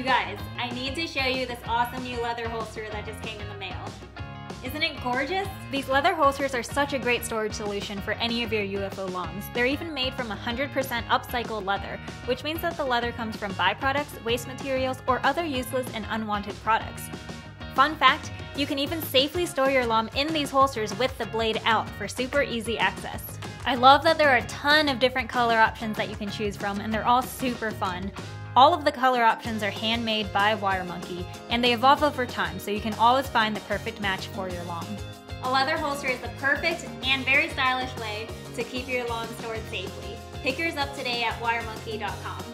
You guys, I need to show you this awesome new leather holster that just came in the mail. Isn't it gorgeous? These leather holsters are such a great storage solution for any of your UFO longs. They're even made from 100% upcycled leather, which means that the leather comes from byproducts, waste materials, or other useless and unwanted products. Fun fact, you can even safely store your LOM in these holsters with the blade out for super easy access. I love that there are a ton of different color options that you can choose from and they're all super fun. All of the color options are handmade by WireMonkey and they evolve over time so you can always find the perfect match for your LOM. A leather holster is the perfect and very stylish way to keep your LOM stored safely. Pick yours up today at wiremonkey.com.